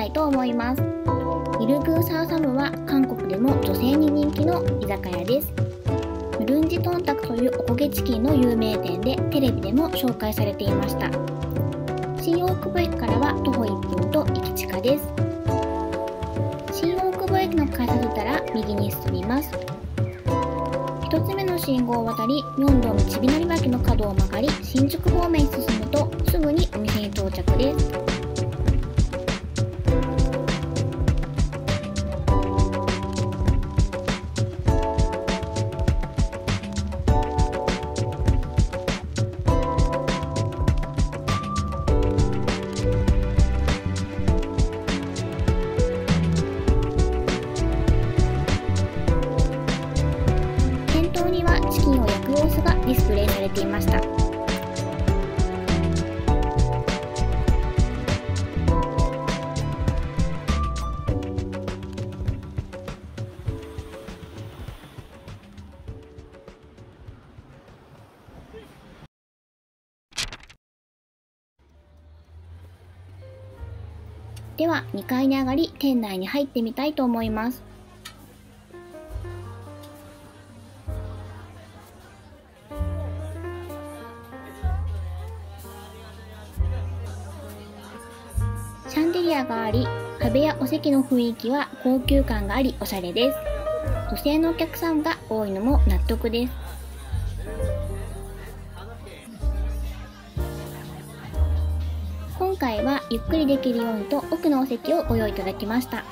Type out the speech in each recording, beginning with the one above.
たいと思います。ミルグーサーサムは韓国でも女性に人気の居酒屋です。ヌルンジトンタクというおこげチキンの有名店でテレビでも紹介されていました。新大久保駅からは徒歩1分と駅近です。新大久保駅の改札出たら右に進みます。1つ目の信号を渡り明洞のちびなり脇の角を曲がり新宿方面に進むとすぐにお店に到着です。れていました。では2階に上がり店内に入ってみたいと思います。アがあり、壁やお席の雰囲気は高級感がありおしゃれです。女性のお客さんが多いのも納得です。今回はゆっくりできるようにと奥のお席をご用意いただきました。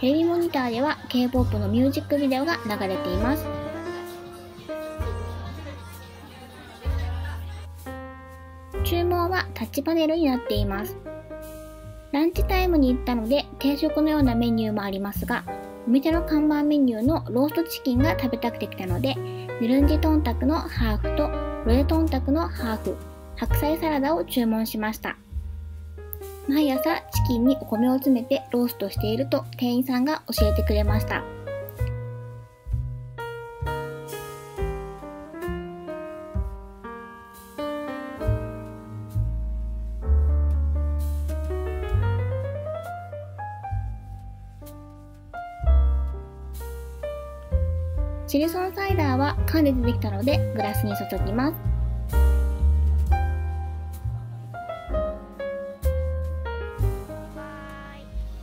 テレビモニターでは K-POP のミュージックビデオが流れています。注文はタッチパネルになっています。ランチタイムに行ったので定食のようなメニューもありますが、お店の看板メニューのローストチキンが食べたくて来たので、ヌルンジトンタクのハーフとロエトンタクのハーフ、白菜サラダを注文しました。毎朝チキンにお米を詰めてローストしていると店員さんが教えてくれました。チルソンサイダーは缶で出てきたのでグラスに注ぎます。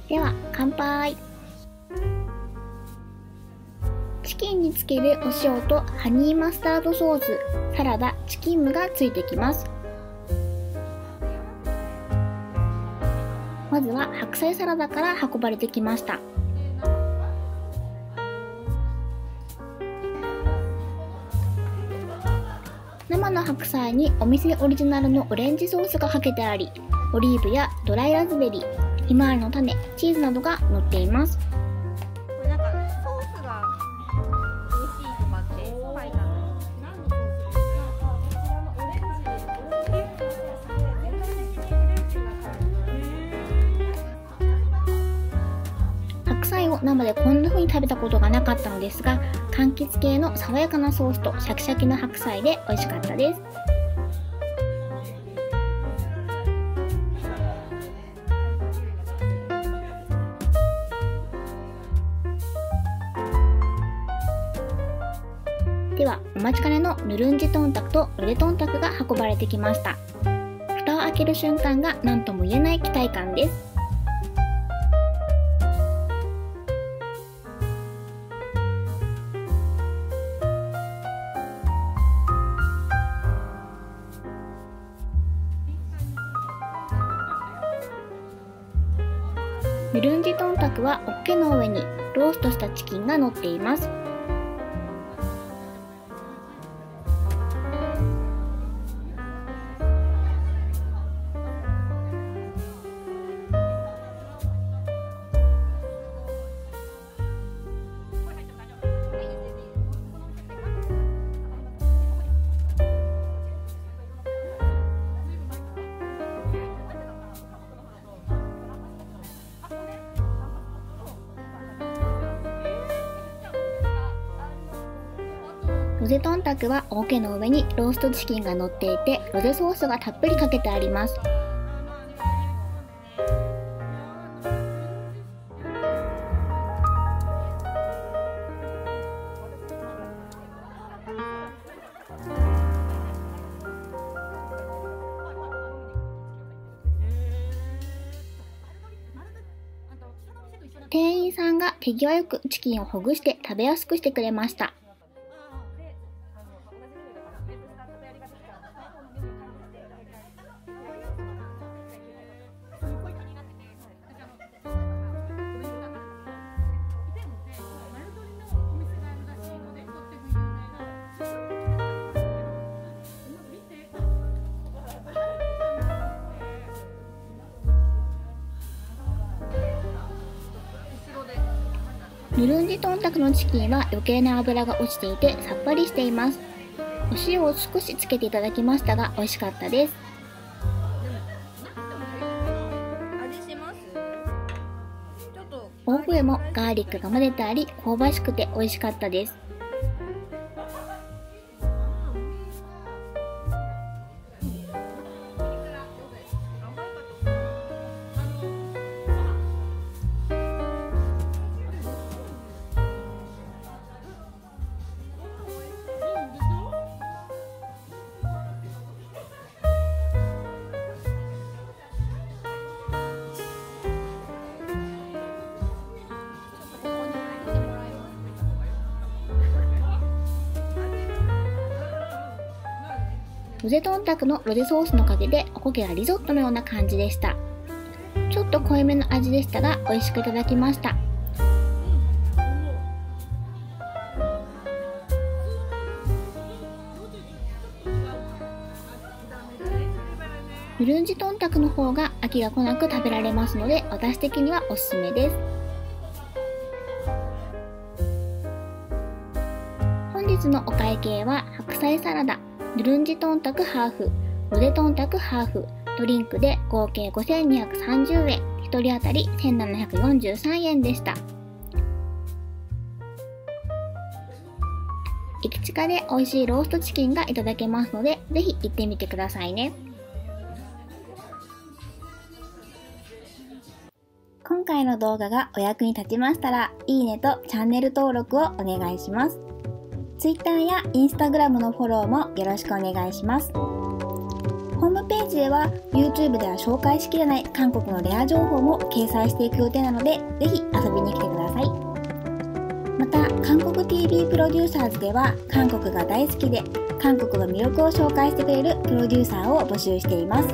では乾杯。チキンにつけるお塩とハニーマスタードソースサラダチキンムがついてきます。まずは白菜サラダから運ばれてきました。生の白菜にお店オリジナルのオレンジソースがかけてありオリーブやドライラズベリーひまわりの種チーズなどが乗っています。白菜を生でこんな風に食べたことがなかったのですが柑橘系の爽やかなソースとシャキシャキの白菜で美味しかったです。ではお待ちかねのヌルンジトンタクとロレトンタクが運ばれてきました。蓋を開ける瞬間が何とも言えない期待感です。ルンジトンタクはおっけの上にローストしたチキンが乗っています。ロゼトンタクは桶の上にローストチキンが乗っていてロゼソースがたっぷりかけてあります店員さんが手際よくチキンをほぐして食べやすくしてくれました。ヌルンジトンタクのチキンは余計な油が落ちていてさっぱりしています。お塩を少しつけていただきましたが美味しかったです。味しますちょっとオーブへもガーリックが混ぜてあり香ばしくて美味しかったです。ロゼトンタクのロゼソースのおかげでおこげがリゾットのような感じでした。ちょっと濃いめの味でしたが美味しくいただきました。ヌルンジトンタクの方が飽きが来なく食べられますので私的にはおすすめです。本日のお会計は白菜サラダ、ルンジトンタクハーフ、ロゼトンタクハーフ、ドリンクで合計5230円、1人当たり1743円でした。駅近で美味しいローストチキンがいただけますので、ぜひ行ってみてくださいね。今回の動画がお役に立ちましたら、いいねとチャンネル登録をお願いします。Twitter や Instagram のフォローもよろしくお願いします。ホームページでは YouTube では紹介しきれない韓国のレア情報も掲載していく予定なので、ぜひ遊びに来てください。また、韓国 TV プロデューサーズでは韓国が大好きで、韓国の魅力を紹介してくれるプロデューサーを募集しています。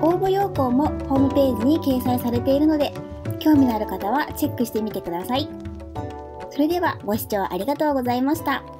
応募要項もホームページに掲載されているので、興味のある方はチェックしてみてください。それではご視聴ありがとうございました。